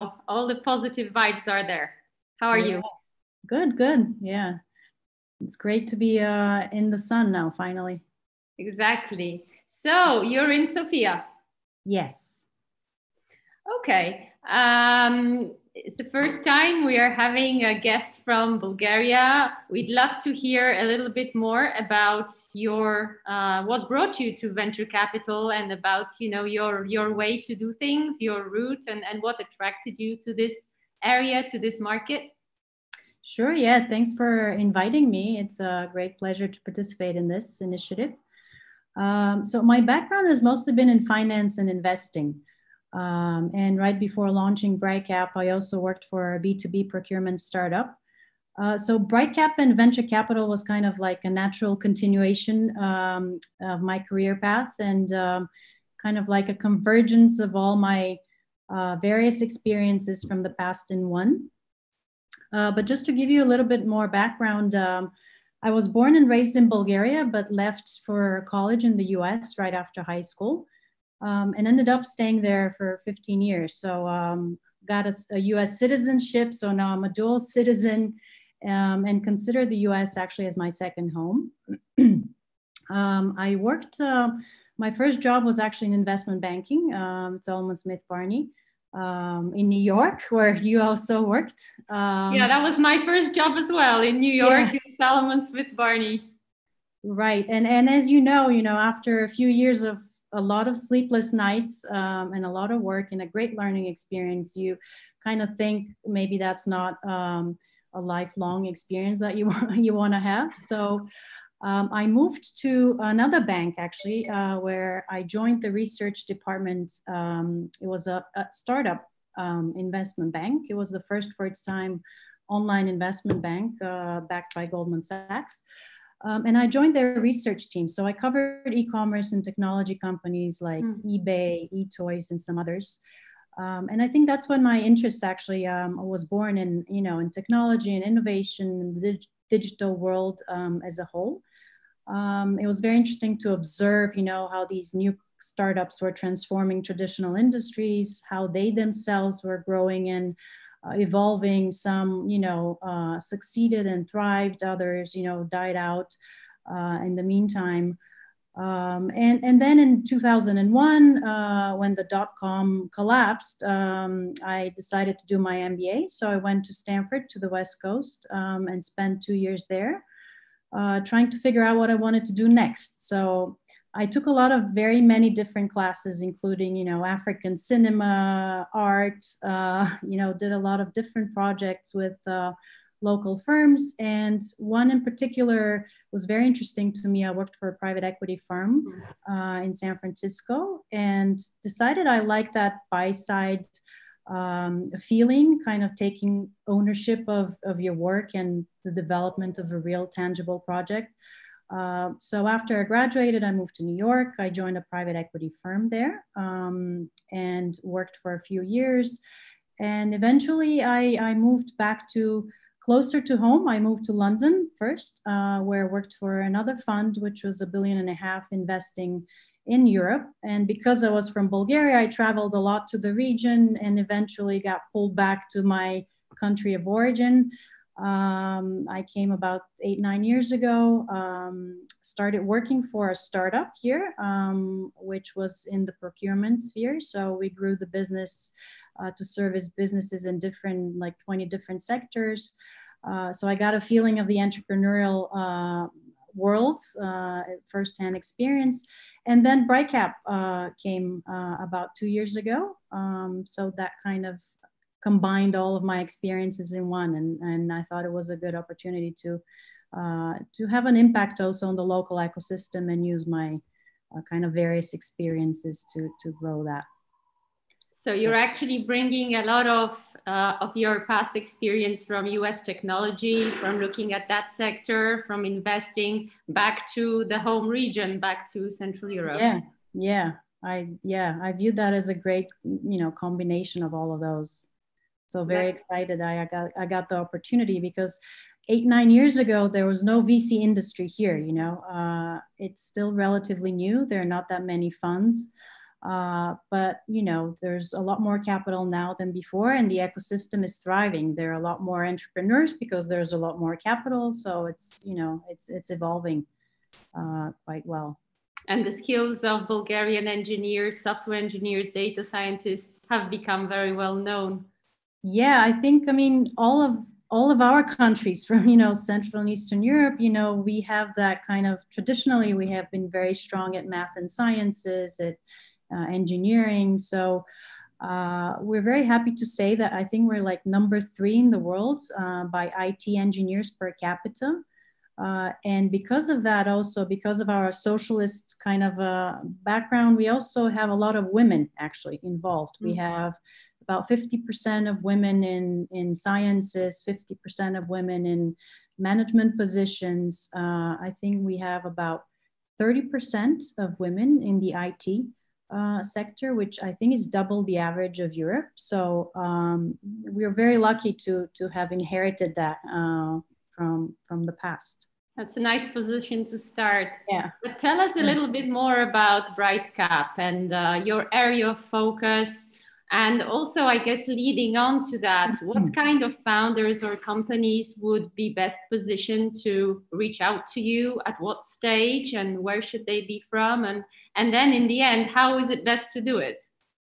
all the positive vibes are there. How are yeah. you? Good, good. Yeah. It's great to be uh, in the sun now, finally. Exactly. So you're in Sofia? Yes. Okay. Um, it's the first time we are having a guest from Bulgaria. We'd love to hear a little bit more about your uh, what brought you to venture capital and about you know your your way to do things, your route, and and what attracted you to this area, to this market. Sure. Yeah. Thanks for inviting me. It's a great pleasure to participate in this initiative. Um, so my background has mostly been in finance and investing. Um, and right before launching BrightCap, I also worked for a B2B procurement startup. Uh, so BrightCap and venture capital was kind of like a natural continuation um, of my career path and um, kind of like a convergence of all my uh, various experiences from the past in one. Uh, but just to give you a little bit more background, um, I was born and raised in Bulgaria, but left for college in the US right after high school um, and ended up staying there for 15 years. So um, got a, a, US citizenship. So now I'm a dual citizen um, and consider the US actually as my second home. Um, I worked, uh, my first job was actually in investment banking. Um, it's Salomon Smith Barney. Um, in New York, where you also worked. yeah, that was my first job as well in New York yeah. in Salomon Smith Barney. Right, and and as you know, you know, after a few years of a lot of sleepless nights um, and a lot of work and a great learning experience, you kind of think maybe that's not um, a lifelong experience that you you want to have. So um, I moved to another bank actually, uh, where I joined the research department. Um, it was a, a startup um, investment bank. It was the first for its time online investment bank uh, backed by Goldman Sachs. Um, and I joined their research team. So I covered e-commerce and technology companies like mm. eBay, eToys, and some others. Um, and I think that's when my interest actually um, was born in, you know, in technology and innovation in the dig- digital world um, as a whole. Um, it was very interesting to observe, you know, how these new startups were transforming traditional industries, how they themselves were growing and uh, evolving. Some, you know, uh, succeeded and thrived. Others, you know, died out uh, in the meantime. Um, and, and then in 2001, uh, when the dot com collapsed, um, I decided to do my MBA. So I went to Stanford to the West Coast um, and spent two years there, uh, trying to figure out what I wanted to do next. So I took a lot of very many different classes, including, you know, African cinema, art, uh, you know, did a lot of different projects with uh, local firms. And one in particular was very interesting to me. I worked for a private equity firm uh, in San Francisco and decided I liked that buy side um, feeling, kind of taking ownership of, of your work and the development of a real tangible project. Uh, so after I graduated, I moved to New York. I joined a private equity firm there um, and worked for a few years. And eventually I, I, moved back to closer to home. I moved to London first, uh, where I worked for another fund, which was a billion and a half investing in Europe. And because I was from Bulgaria, I traveled a lot to the region and eventually got pulled back to my country of origin. Um, I came about eight, nine years ago, um, started working for a startup here, um, which was in the procurement sphere. So we grew the business uh, to service businesses in different, like 20 different sectors. Uh, so I got a feeling of the entrepreneurial uh, world, uh, firsthand experience. And then BrightCap uh, came uh, about two years ago. Um, so that kind of combined all of my experiences in one and, and i thought it was a good opportunity to uh, to have an impact also on the local ecosystem and use my uh, kind of various experiences to to grow that. So you're actually bringing a lot of uh, of your past experience from us technology from looking at that sector from investing back to the home region back to central europe. Yeah yeah i yeah i view that as a great you know combination of all of those so very yes. excited I, I got I got the opportunity because eight nine years ago there was no VC industry here. You know, uh, it's still relatively new. There are not that many funds. Uh, but you know, there's a lot more capital now than before, and the ecosystem is thriving. There are a lot more entrepreneurs because there's a lot more capital. So it's you know, it's it's evolving uh, quite well. And the skills of Bulgarian engineers, software engineers, data scientists have become very well known. Yeah, I think I mean all of all of our countries from you know central and eastern europe you know we have that kind of traditionally we have been very strong at math and sciences at uh, engineering. So uh, we're very happy to say that I think we're like number three in the world uh, by IT engineers per capita. Uh, and because of that, also because of our socialist kind of uh, background, we also have a lot of women actually involved. Mm-hmm. We mm. have about 50% of women in, in sciences, 50% of women in management positions. Uh, I think we have about 30% of women in the IT uh, sector, which I think is double the average of Europe. So um, we're very lucky to to have inherited that uh, from from the past. That's a nice position to start. Yeah. But tell us a little bit more about BrightCap and uh, your area of focus and also, I guess, leading on to that, what mm-hmm. kind of founders or companies would be best positioned to reach out to you? At what stage and where should they be from? And, and then in the end, how is it best to do it?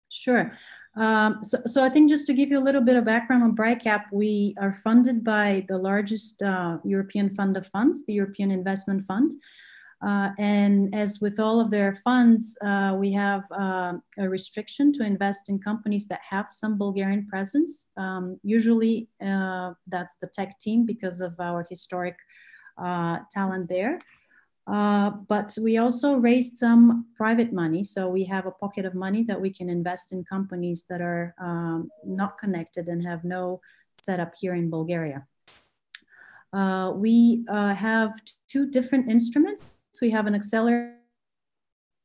Sure. Um, so, so I think just to give you a little bit of background on BrightCap, we are funded by the largest uh, European fund of funds, the European Investment Fund. Uh, and as with all of their funds, uh, we have uh, a restriction to invest in companies that have some Bulgarian presence. Um, usually uh, that's the tech team because of our historic uh, talent there. Uh, but we also raised some private money. So we have a pocket of money that we can invest in companies that are um, not connected and have no setup here in Bulgaria. we have two different instruments we have an accelerator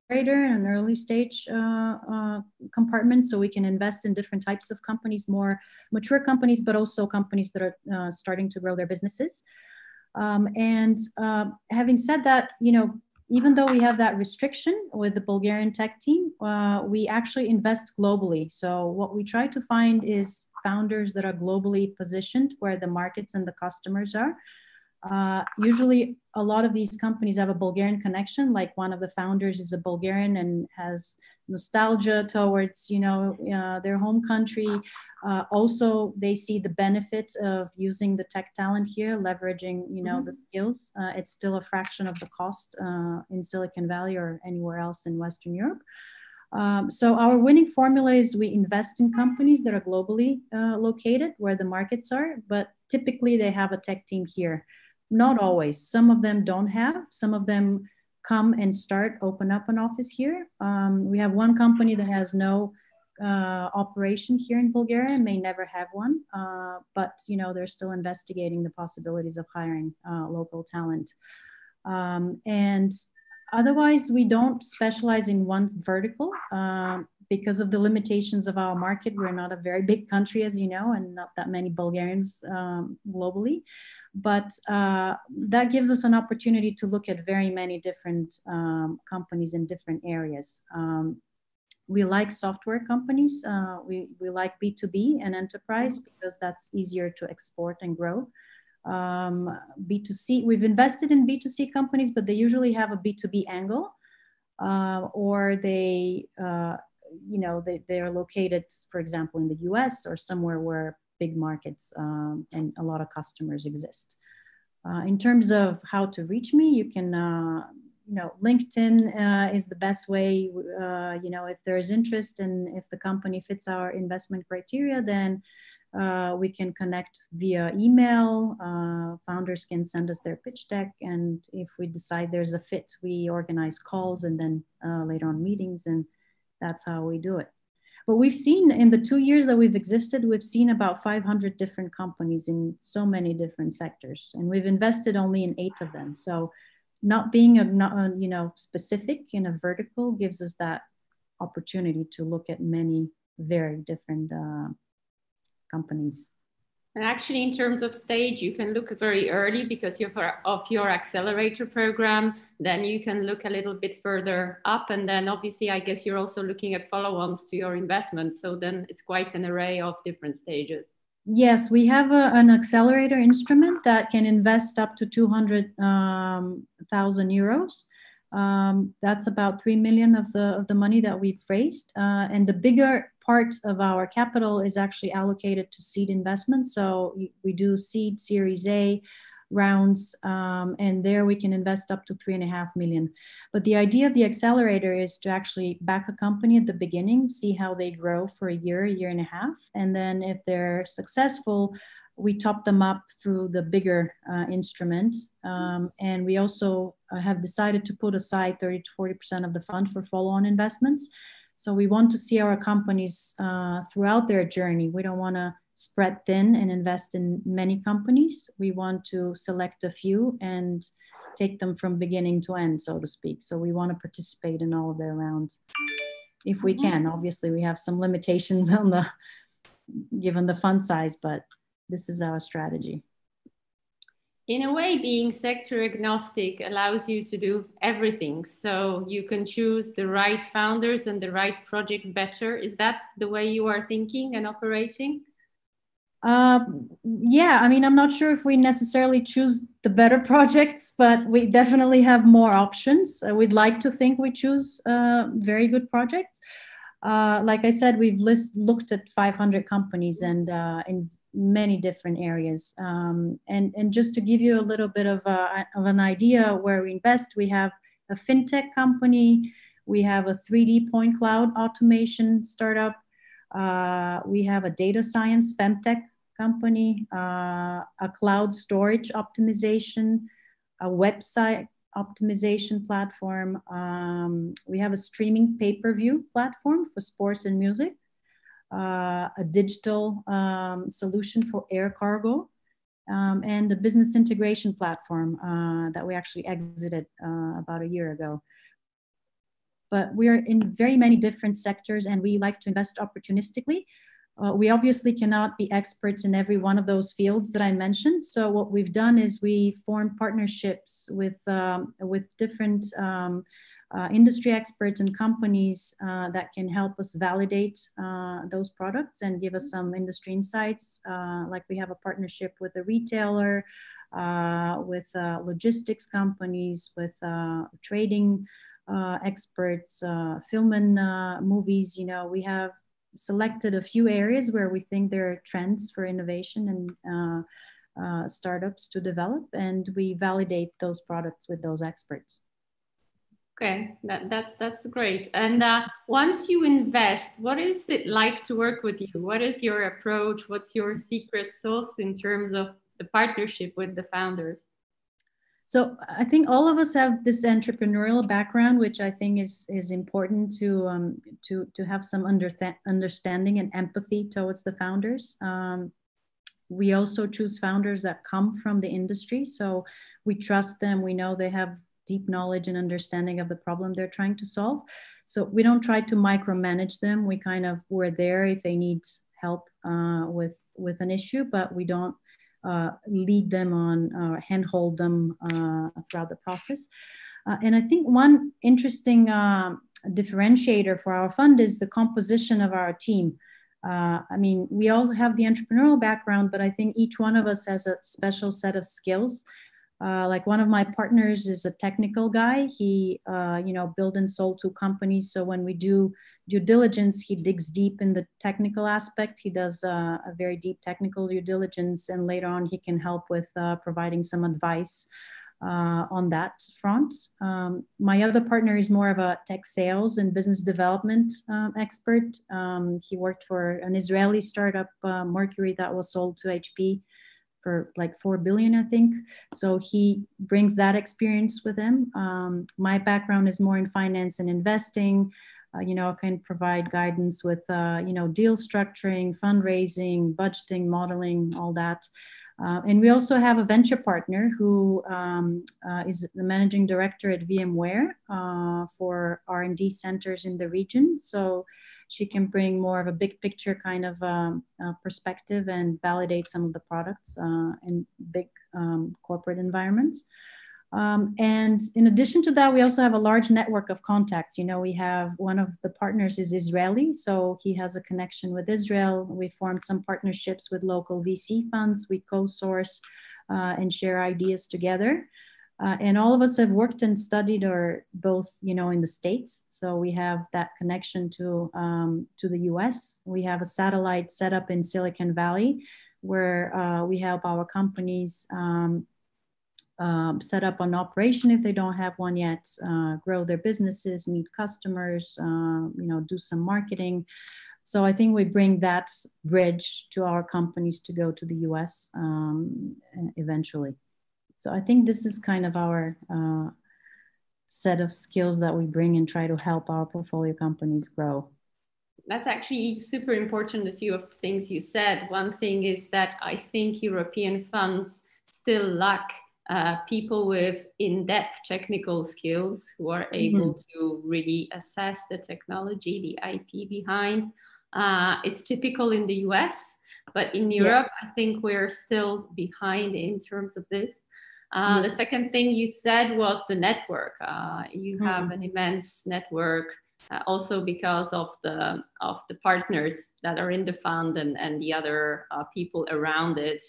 and an early stage uh, uh, compartment so we can invest in different types of companies, more mature companies, but also companies that are uh, starting to grow their businesses. Um, and uh, having said that, you know, even though we have that restriction with the Bulgarian tech team, uh, we actually invest globally. So what we try to find is founders that are globally positioned where the markets and the customers are. Uh, usually, a lot of these companies have a Bulgarian connection. Like one of the founders is a Bulgarian and has nostalgia towards, you know, uh, their home country. Uh, also, they see the benefit of using the tech talent here, leveraging, you know, mm-hmm. the skills. Uh, it's still a fraction of the cost uh, in Silicon Valley or anywhere else in Western Europe. Um, so our winning formula is we invest in companies that are globally uh, located where the markets are, but typically they have a tech team here. Not always. Some of them don't have. Some of them come and start, open up an office here. Um, we have one company that has no uh, operation here in Bulgaria, and may never have one, uh, but you know they're still investigating the possibilities of hiring uh, local talent. Um, and otherwise, we don't specialize in one vertical. Um, because of the limitations of our market, we're not a very big country, as you know, and not that many Bulgarians um, globally. But uh, that gives us an opportunity to look at very many different um, companies in different areas. Um, we like software companies. Uh, we, we like B2B and enterprise because that's easier to export and grow. Um, B2C, we've invested in B2C companies, but they usually have a B2B angle. Uh, or they uh, you know, they, they are located, for example, in the US or somewhere where big markets um, and a lot of customers exist. Uh, in terms of how to reach me, you can, uh, you know, LinkedIn uh, is the best way. Uh, you know, if there is interest and if the company fits our investment criteria, then uh, we can connect via email. Uh, founders can send us their pitch deck, and if we decide there's a fit, we organize calls and then later on meetings and that's how we do it. But we've seen in the two years that we've existed, we've seen about 500 different companies in so many different sectors, and we've invested only in eight of them. So, not being a, not a, you know specific in a vertical gives us that opportunity to look at many very different uh, companies. And actually, in terms of stage, you can look very early because you're of your accelerator program. Then you can look a little bit further up. And then obviously, I guess you're also looking at follow-ons to your investments. So then it's quite an array of different stages. Yes, we have a, an accelerator instrument that can invest up to 200,000 um, euros. Um, that's about 3 million of the, of the money that we've raised. Uh, and the bigger part of our capital is actually allocated to seed investments. So we do seed Series A rounds, um, and there we can invest up to three and a half million. But the idea of the accelerator is to actually back a company at the beginning, see how they grow for a year, a year and a half, and then if they're successful, we top them up through the bigger uh, instruments. Um, and we also uh, have decided to put aside 30 to 40% of the fund for follow on investments. So we want to see our companies uh, throughout their journey. We don't want to spread thin and invest in many companies. We want to select a few and take them from beginning to end, so to speak. So we want to participate in all of their rounds if we can. Mm-hmm. Obviously, we have some limitations on the given the fund size, but this is our strategy in a way, being sector agnostic allows you to do everything. So you can choose the right founders and the right project better. Is that the way you are thinking and operating? Uh, yeah, I mean, I'm not sure if we necessarily choose the better projects, but we definitely have more options. Uh, we'd like to think we choose uh, very good projects. Uh, like I said, we've list, looked at 500 companies and uh, in many different areas. Um, and, and just to give you a little bit of, a, of an idea where we invest, we have a fintech company, we have a 3D point cloud automation startup, uh, we have a data science femtech company, uh, a cloud storage optimization, a website optimization platform. Um, we have a streaming pay-per-view platform for sports and music uh, a digital um, solution for air cargo, um, and a business integration platform uh, that we actually exited uh, about a year ago. But we're in very many different sectors and we like to invest opportunistically. Uh, we obviously cannot be experts in every one of those fields that I mentioned. So what we've done is we formed partnerships with, um, with different um, uh, industry experts and companies uh, that can help us validate uh, those products and give us some industry insights. Uh, like we have a partnership with a retailer, uh, with uh, logistics companies, with trading experts, film and movies. You know, we have selected a few areas where we think there are trends for innovation and startups to develop, and we validate those products with those experts. Okay, that, that's that's great. And uh, once you invest, what is it like to work with you? What is your approach? What's your secret sauce in terms of the partnership with the founders? So I think all of us have this entrepreneurial background, which I think is is important to um, to to have some under understanding and empathy towards the founders. Um, we also choose founders that come from the industry, so we trust them. We know they have deep knowledge and understanding of the problem they're trying to solve. So we don't try to micromanage them. We kind of we're there if they need help uh, with with an issue, but we don't uh, lead them on or uh, handhold them uh, throughout the process. Uh, and I think one interesting um, differentiator for our fund is the composition of our team. Uh, I mean, we all have the entrepreneurial background, but I think each one of us has a special set of skills uh, like one of my partners is a technical guy. He, uh, you know, built and sold two companies. So when we do due diligence, he digs deep in the technical aspect. He does uh, a very deep technical due diligence, and later on, he can help with uh, providing some advice uh, on that front. Um, my other partner is more of a tech sales and business development um, expert. Um, he worked for an Israeli startup, uh, Mercury, that was sold to HP for like 4 billion i think. So he brings that experience with him. Um, my background is more in finance and investing. Uh, you know can provide guidance with uh, you know deal structuring fundraising budgeting modeling all that. Uh, and we also have a venture partner who um, uh, is the managing director at VMware uh, for R&D centers in the region. So she can bring more of a big picture kind of um, uh, perspective and validate some of the products uh, in big um, corporate environments. Um, and in addition to that, we also have a large network of contacts. You know, we have one of the partners is Israeli, so he has a connection with Israel. We formed some partnerships with local VC funds. We co-source uh, and share ideas together. Uh, and all of us have worked and studied or both you know in the states. So we have that connection to um, to the us we have a satellite set up in silicon valley where uh, we help our companies um, um, set up an operation if they don't have one yet uh, grow their businesses meet customers uh, you know do some marketing. So i think we bring that bridge to our companies to go to the us um, eventually so I think this is kind of our uh, set of skills that we bring and try to help our portfolio companies grow. That's actually super important. A few of the things you said. One thing is that I think European funds still lack uh, people with in-depth technical skills who are able mm-hmm. to really assess the technology, the IP behind. Uh, it's typical in the US, but in Europe, yeah. I think we're still behind in terms of this. Uh, the second thing you said was the network. Uh, you have mm-hmm. an immense network, uh, also because of the of the partners that are in the fund and and the other uh, people around it,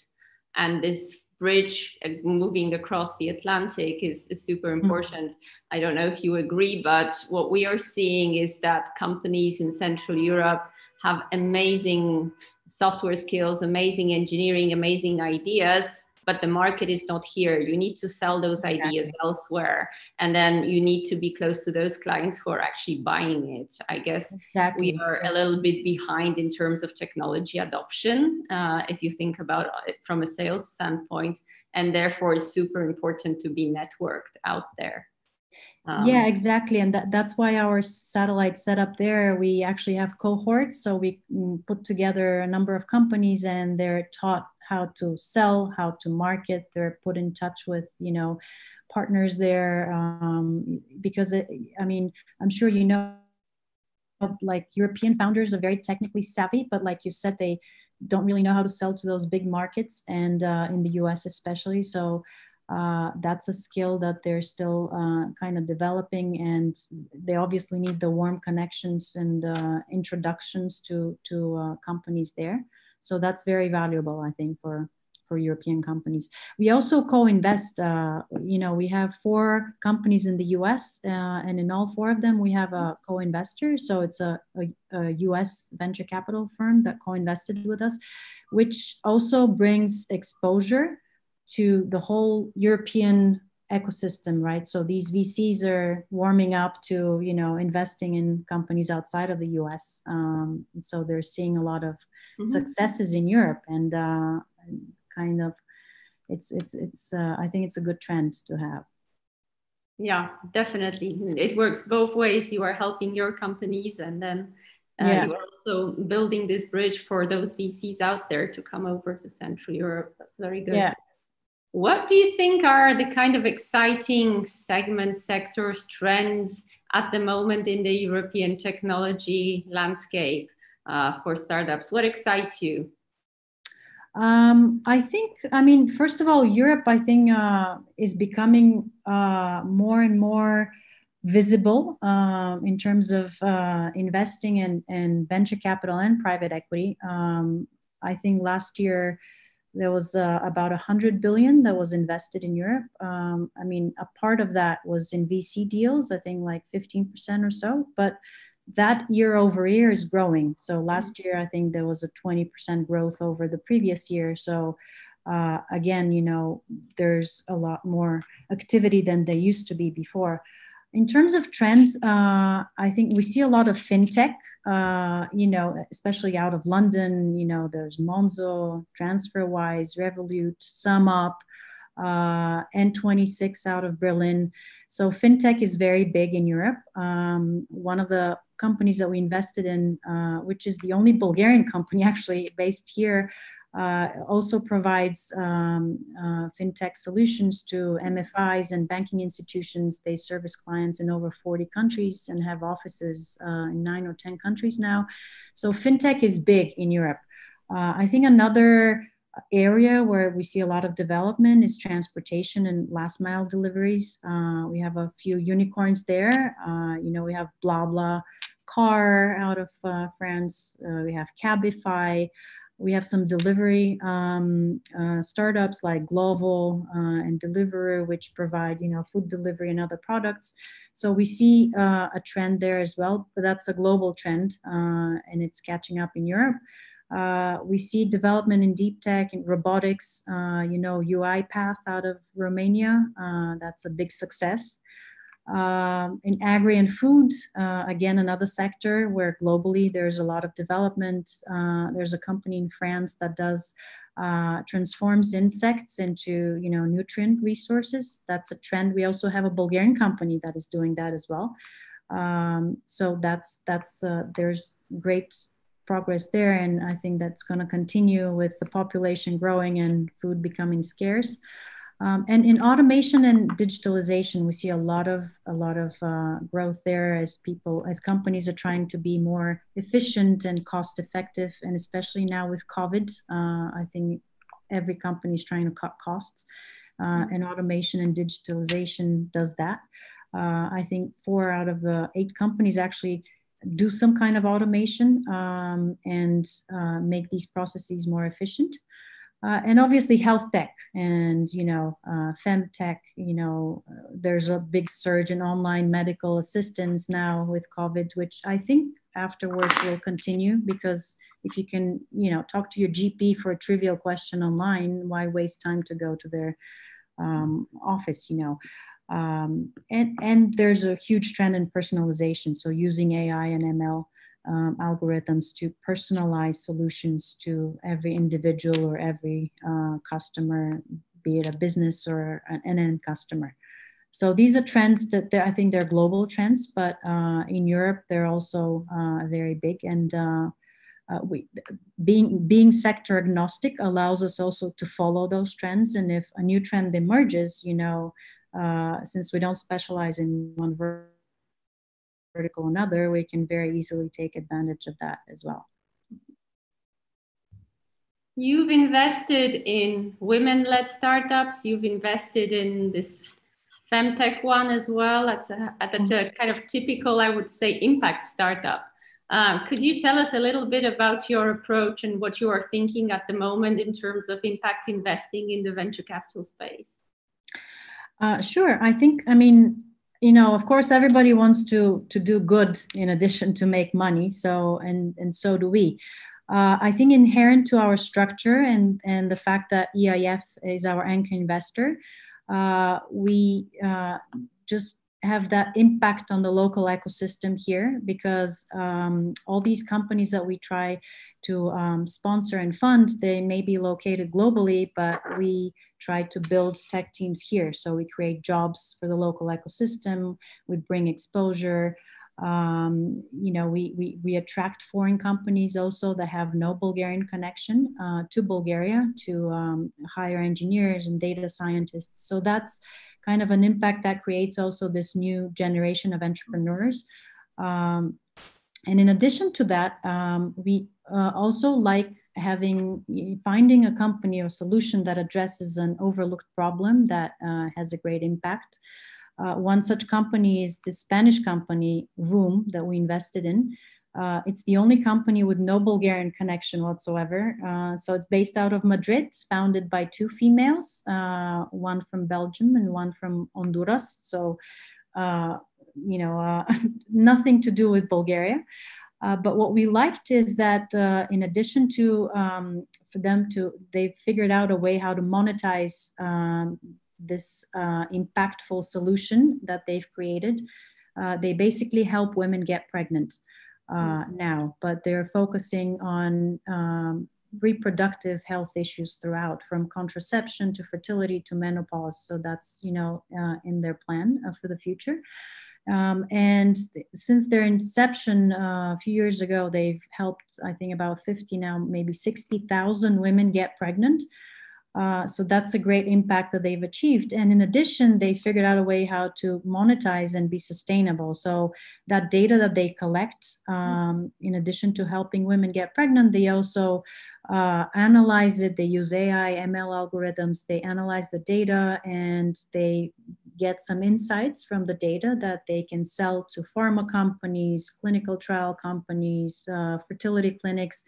and this bridge uh, moving across the Atlantic is, is super mm-hmm. important. Mm-hmm. I don't know if you agree, but what we are seeing is that companies in Central Europe have amazing software skills, amazing engineering, amazing ideas but the market is not here. You need to sell those ideas elsewhere. And then you need to be close to those clients who are actually buying it. I guess exactly. we are a little bit behind in terms of technology adoption, uh, if you think about it from a sales standpoint. And therefore, it's super important to be networked out there. Um, yeah, exactly. And that, that's why our satellite setup there, we actually have cohorts. So we mm, put together a number of companies and they're taught how to sell, how to market. They're put in touch with, you know, partners there um, because it, I mean, I'm sure you know, like European founders are very technically savvy, but like you said, they don't really know how to sell to those big markets and uh, in the US especially. So uh, that's a skill that they're still uh, kind of developing and they obviously need the warm connections and uh, introductions to, to uh, companies there. So that's very valuable, I think, for for European companies. We also co-invest. Uh, you know, we have four companies in the U.S. Uh, and in all four of them, we have a co-investor. So it's a, a, a U.S. venture capital firm that co-invested with us, which also brings exposure to the whole European ecosystem right? So these vcs are warming up to you know investing in companies outside of the us um, so they're seeing a lot of mm-hmm. successes in europe and uh, kind of it's it's it's uh, i think it's a good trend to have. Yeah definitely. It works both ways. You are helping your companies and then uh, yeah. you are also building this bridge for those vcs out there to come over to central europe. That's very good. Yeah what do you think are the kind of exciting segments, sectors, trends at the moment in the European technology landscape uh, for startups? What excites you? Um, I think, I mean, first of all, Europe, I think, uh, is becoming uh, more and more visible uh, in terms of uh, investing in, in venture capital and private equity. Um, I think last year, there was uh, about 100 billion that was invested in Europe. Um, I mean, a part of that was in VC deals, I think like 15% or so, but that year over year is growing. So last year, I think there was a 20% growth over the previous year. So uh, again, you know, there's a lot more activity than there used to be before. In terms of trends, uh, I think we see a lot of fintech, uh, you know, especially out of London. You know, there's Monzo, TransferWise, Revolut, SumUp, uh, N26 out of Berlin. So fintech is very big in Europe. Um, one of the companies that we invested in, uh, which is the only Bulgarian company actually based here, uh, also provides um, uh, fintech solutions to MFIs and banking institutions. They service clients in over 40 countries and have offices uh, in nine or 10 countries now. So fintech is big in Europe. Uh, I think another area where we see a lot of development is transportation and last mile deliveries. Uh, we have a few unicorns there. Uh, you know, we have Bla Car out of France. we have Cabify. We have some delivery um, uh, startups like Glovo uh, and Deliveroo, which provide, you know, food delivery and other products. So we see uh, a trend there as well, but that's a global trend uh, and it's catching up in Europe. Uh, we see development in deep tech and robotics, uh, you know, UiPath out of Romania. that's a big success. Um, in agri and food, uh, again, another sector where globally there's a lot of development. Uh, there's a company in France that does uh, transforms insects into you know nutrient resources. That's a trend. We also have a Bulgarian company that is doing that as well. Um, so that's that's uh, there's great progress there, and I think that's going to continue with the population growing and food becoming scarce. Um, and in automation and digitalization, we see a lot of a lot of uh, growth there as people as companies are trying to be more efficient and cost effective. And especially now with COVID, uh, I think every company is trying to cut costs. Uh, and automation and digitalization does that. Uh, I think four out of the eight companies actually do some kind of automation um, and uh, make these processes more efficient uh, and obviously health tech and you know uh, femtech you know uh, there's a big surge in online medical assistance now with covid which i think afterwards will continue because if you can you know talk to your gp for a trivial question online why waste time to go to their um, office you know? Um, and and there's a huge trend in personalization. So using ai and ml um, algorithms to personalize solutions to every individual or every uh, customer, be it a business or an end customer. So these are trends that I think they're global trends, but uh, in Europe they're also uh, very big. And uh, uh, we, being being sector agnostic allows us also to follow those trends. And if a new trend emerges, you know, uh, since we don't specialize in one vertical vertical another, we can very easily take advantage of that as well. You've invested in women led startups, you've invested in this femtech one as well. That's a, that's a mm-hmm. kind of typical, I would say, impact startup. Uh, could you tell us a little bit about your approach and what you are thinking at the moment in terms of impact investing in the venture capital space? Uh, sure. I think, I mean, you know of course everybody wants to to do good in addition to make money so and and so do we. Uh, i think inherent to our structure and and the fact that eif is our anchor investor uh, we uh, just have that impact on the local ecosystem here because um, all these companies that we try to um, sponsor and fund they may be located globally but we try to build tech teams here so we create jobs for the local ecosystem we bring exposure um, you know we, we we attract foreign companies also that have no bulgarian connection uh, to bulgaria to um, hire engineers and data scientists so that's kind of an impact that creates also this new generation of entrepreneurs. Um, and in addition to that, um, we uh, also like having finding a company or solution that addresses an overlooked problem that uh, has a great impact. Uh, one such company is the Spanish company Woom that we invested in. Uh, it's the only company with no Bulgarian connection whatsoever. Uh, so it's based out of Madrid, founded by two females, uh, one from Belgium and one from Honduras. So, uh, you know, uh, nothing to do with Bulgaria. Uh, but what we liked is that in addition to um, for them to, they figured out a way how to monetize um, this impactful solution that they've created. they basically help women get pregnant uh, now, but they're focusing on um, reproductive health issues throughout, from contraception to fertility to menopause. So that's you know uh, in their plan uh, for the future. Um, and since their inception uh, a few years ago, they've helped, I think, about 50 now, maybe 60,000 women get pregnant. Uh, so that's a great impact that they've achieved. And in addition, they figured out a way how to monetize and be sustainable. So that data that they collect, um, in addition to helping women get pregnant, they also uh, analyze it. They use AI, ML algorithms. They analyze the data and they get some insights from the data that they can sell to pharma companies, clinical trial companies, uh, fertility clinics,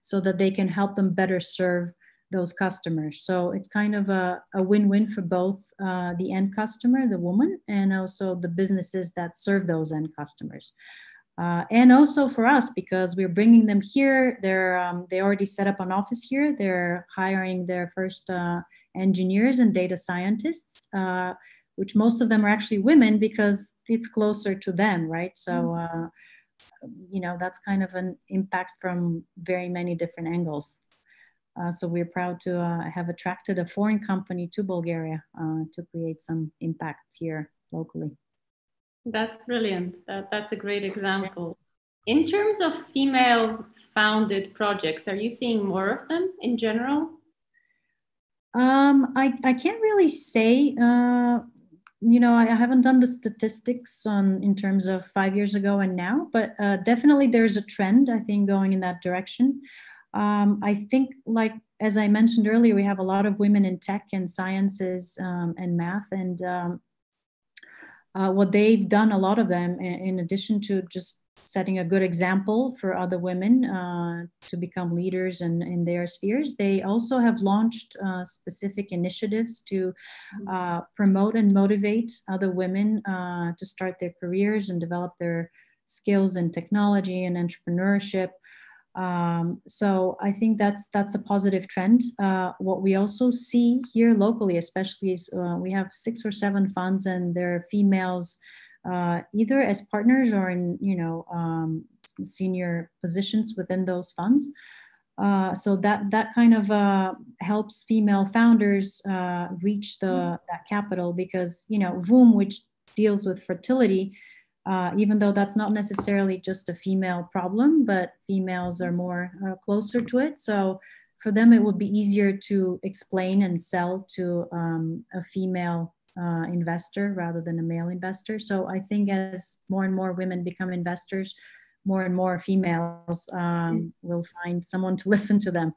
so that they can help them better serve those customers. So it's kind of a, a win-win for both uh, the end customer, the woman, and also the businesses that serve those end customers. Uh, and also for us because we're bringing them here. They're um, they already set up an office here. They're hiring their first uh, engineers and data scientists, uh, which most of them are actually women because it's closer to them, right? So. Mm. Uh, you know that's kind of an impact from very many different angles uh, so we're proud to uh, have attracted a foreign company to Bulgaria uh, to create some impact here locally. That's brilliant. That, that's a great example. In terms of female founded projects, are you seeing more of them in general? Um, I, I can't really say. Uh, you know, I haven't done the statistics on in terms of five years ago and now, but uh, definitely there's a trend, I think, going in that direction. Um, I think, like as I mentioned earlier, we have a lot of women in tech and sciences um, and math, and um, uh, what they've done, a lot of them, in addition to just setting a good example for other women uh, to become leaders in, in their spheres, they also have launched uh, specific initiatives to uh, promote and motivate other women uh, to start their careers and develop their skills in technology and entrepreneurship. Um, so I think that's that's a positive trend. Uh, what we also see here locally, especially, is uh, we have six or seven funds, and they're females, uh, either as partners or in you know um, senior positions within those funds. Uh, so that that kind of uh, helps female founders uh, reach the that capital because you know Woom, which deals with fertility uh, even though that's not necessarily just a female problem, but females are more uh, closer to it. So for them, it would be easier to explain and sell to um, a female uh, investor rather than a male investor. So I think as more and more women become investors, more and more females um, will find someone to listen to them.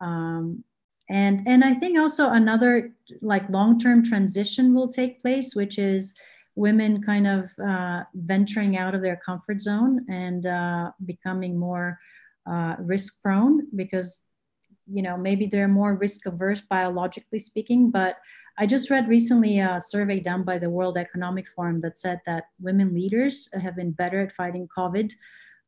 Um, and and I think also another like long-term transition will take place, which is women kind of uh, venturing out of their comfort zone and uh, becoming more uh, risk prone because you know maybe they're more risk averse biologically speaking but i just read recently a survey done by the world economic forum that said that women leaders have been better at fighting covid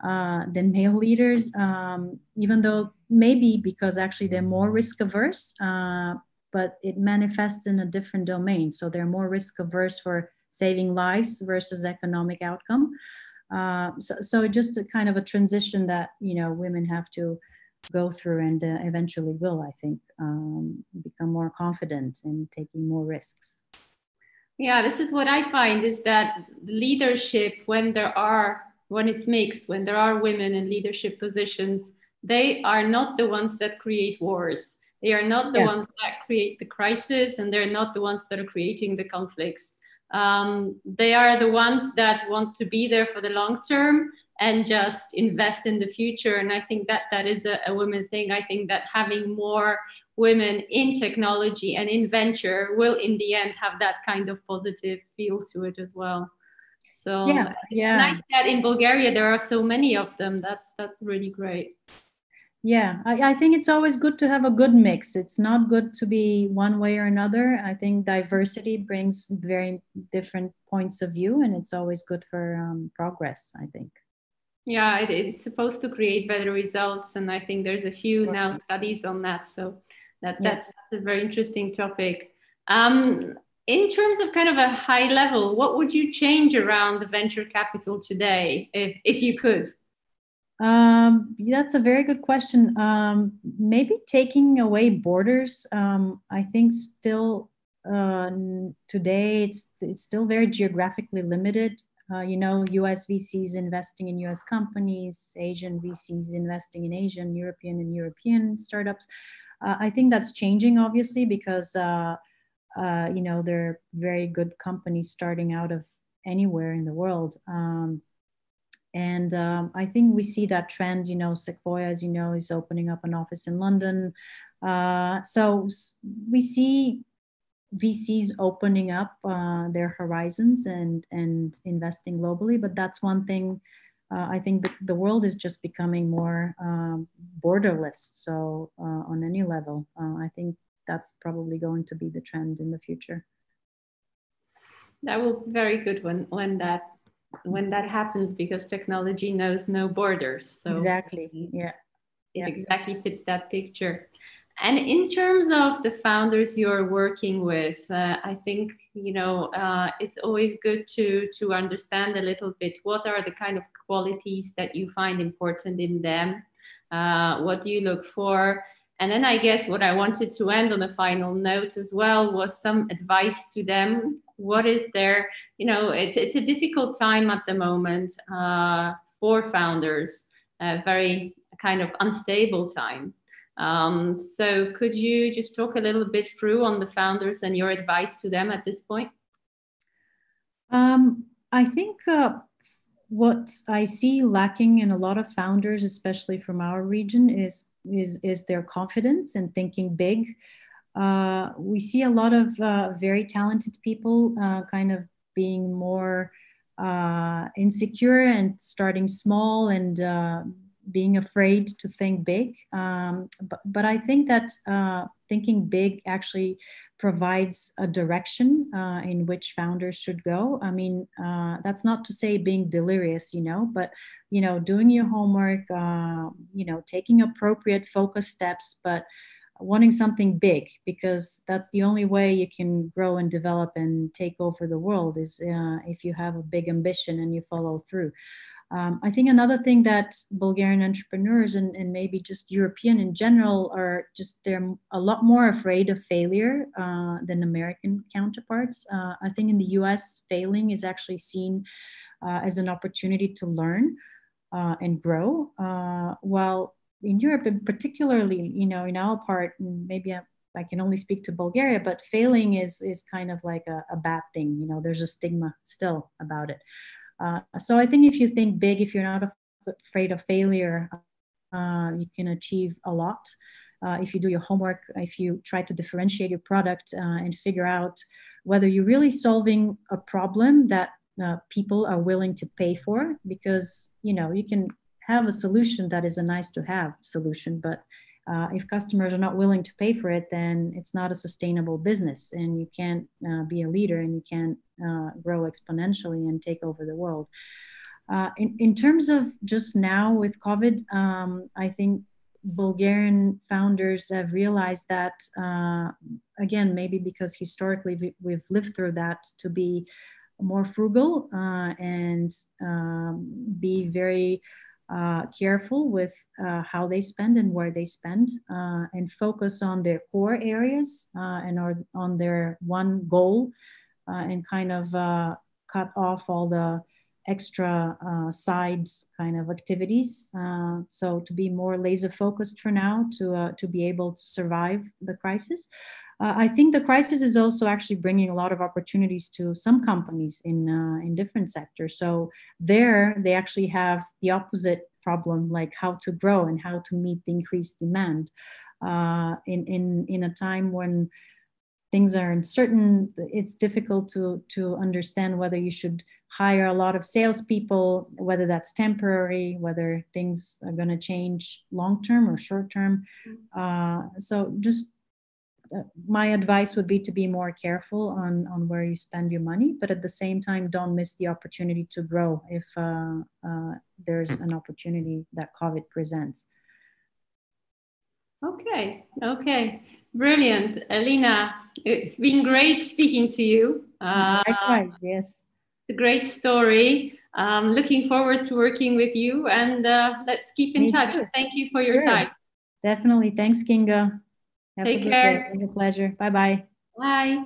uh, than male leaders um, even though maybe because actually they're more risk averse uh, but it manifests in a different domain so they're more risk averse for saving lives versus economic outcome. Uh, so, so just a kind of a transition that you know women have to go through and uh, eventually will, I think, um, become more confident in taking more risks. Yeah, this is what I find is that leadership, when there are, when it's mixed, when there are women in leadership positions, they are not the ones that create wars. They are not the yeah. ones that create the crisis, and they're not the ones that are creating the conflicts um, they are the ones that want to be there for the long term and just invest in the future. And I think that that is a, a women thing. I think that having more women in technology and in venture will, in the end, have that kind of positive feel to it as well. So yeah, yeah. nice that in Bulgaria there are so many of them. That's that's really great yeah I, I, think it's always good to have a good mix it's not good to be one way or another i think diversity brings very different points of view and it's always good for um, progress i think yeah it, it's supposed to create better results and i think there's a few now studies on that so that that's, that's a very interesting topic um, in terms of kind of a high level what would you change around the venture capital today if, if you could um, that's a very good question. Um, maybe taking away borders. Um, I think still uh, today it's it's still very geographically limited. Uh, you know, US VCs investing in US companies, Asian VCs investing in Asian, European and European startups. Uh, I think that's changing, obviously, because uh, uh, you know there are very good companies starting out of anywhere in the world. Um, and um, I think we see that trend. You know, Sequoia, as you know, is opening up an office in London. Uh, so we see VCs opening up uh, their horizons and and investing globally. But that's one thing. Uh, I think the, the world is just becoming more um, borderless. So uh, on any level, uh, I think that's probably going to be the trend in the future. That will be very good when when that when that happens because technology knows no borders. So exactly, yeah, it yeah. exactly fits that picture. And in terms of the founders you're working with, uh, I think you know uh, it's always good to to understand a little bit what are the kind of qualities that you find important in them. Uh, what do you look for? And then I guess what I wanted to end on a final note as well was some advice to them. What is their, you know, it's it's a difficult time at the moment uh, for founders, a very kind of unstable time. Um, so could you just talk a little bit through on the founders and your advice to them at this point? Um, I think uh, what I see lacking in a lot of founders, especially from our region, is is is their confidence and thinking big. Uh, we see a lot of uh, very talented people uh, kind of being more uh, insecure and starting small and uh, being afraid to think big. Um, but, but I think that uh, thinking big actually provides a direction uh, in which founders should go. I mean, uh, that's not to say being delirious, you know, but you know, doing your homework, uh, you know, taking appropriate focus steps, but wanting something big because that's the only way you can grow and develop and take over the world is uh, if you have a big ambition and you follow through. Um, I think another thing that Bulgarian entrepreneurs and, and, maybe just European in general are just they're a lot more afraid of failure uh, than American counterparts. Uh, I think in the US, failing is actually seen uh, as an opportunity to learn uh, and grow. Uh, while in Europe, and particularly, you know, in our part, maybe I, I can only speak to Bulgaria, but failing is is kind of like a, a bad thing. You know, there's a stigma still about it. Uh, so I think if you think big, if you're not afraid of failure, uh, you can achieve a lot. Uh, if you do your homework, if you try to differentiate your product uh, and figure out whether you're really solving a problem that uh, people are willing to pay for, because you know you can have a solution that is a nice to have solution, but uh, if customers are not willing to pay for it, then it's not a sustainable business, and you can't uh, be a leader and you can't uh, grow exponentially and take over the world. Uh, in, in terms of just now with COVID, um, I think Bulgarian founders have realized that, uh, again, maybe because historically we, have lived through that, to be more frugal uh, and um, be very uh, careful with uh, how they spend and where they spend uh, and focus on their core areas uh, and are on their one goal uh, and kind of uh, cut off all the extra sides kind of activities. So to be more laser focused for now to to be able to survive the crisis uh, I think the crisis is also actually bringing a lot of opportunities to some companies in uh, in different sectors. So there, they actually have the opposite problem, like how to grow and how to meet the increased demand uh, in in in a time when things are uncertain. It's difficult to to understand whether you should hire a lot of salespeople, whether that's temporary, whether things are going to change long term or short term. Mm-hmm. Uh, so just my advice would be to be more careful on, on where you spend your money, but at the same time, don't miss the opportunity to grow if uh, uh, there's an opportunity that COVID presents. Okay, okay, brilliant. Elina, it's been great speaking to you. Uh, Likewise, yes. It's a great story. Um, looking forward to working with you and uh, let's keep in Me touch. Too. Thank you for your sure. time. Definitely. Thanks, Kinga. Have Take care. Day. It was a pleasure. Bye-bye. Bye.